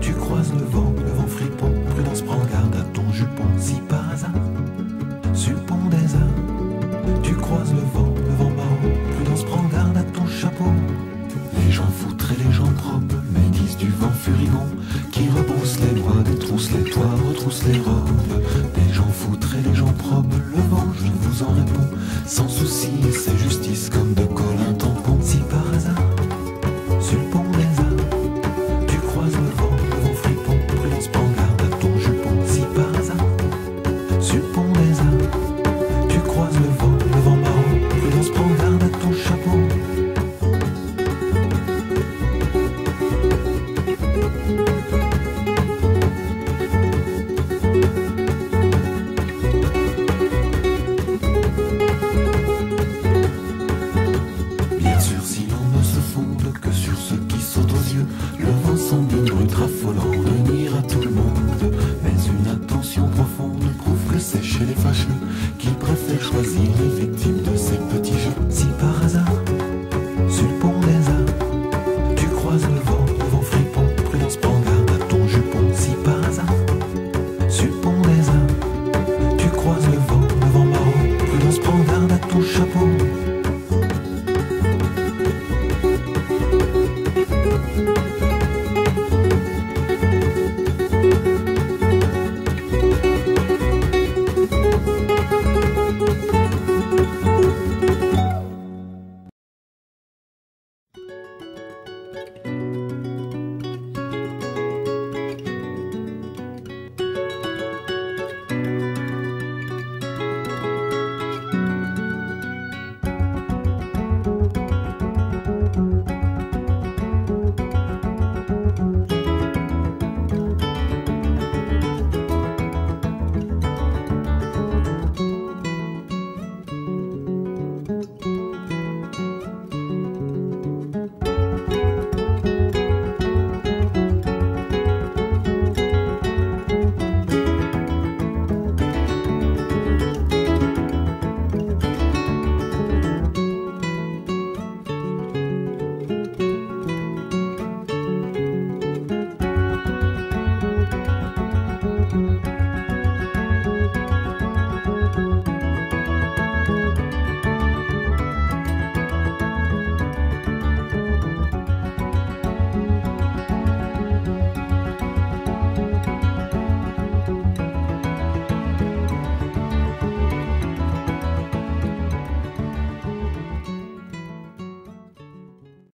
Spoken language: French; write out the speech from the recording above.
Tu croises le vent, le vent fripon, Prudence, prend garde à ton jupon. Si par hasard, suppons des. Tu croises le vent, le vent marron. Prudence, prend garde à ton chapeau. Les gens foutraient les gens propres, mais du vent furibond. Qui repousse les doigts, détrousse les toits, retrousse les robes. Les gens foutraient les gens propres, le vent, je vous en réponds. Sans souci, c'est justice comme de Sehr schöne Waschen.